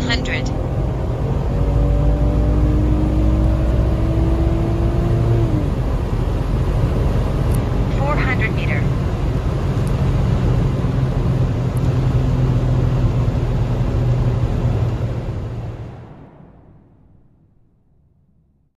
100.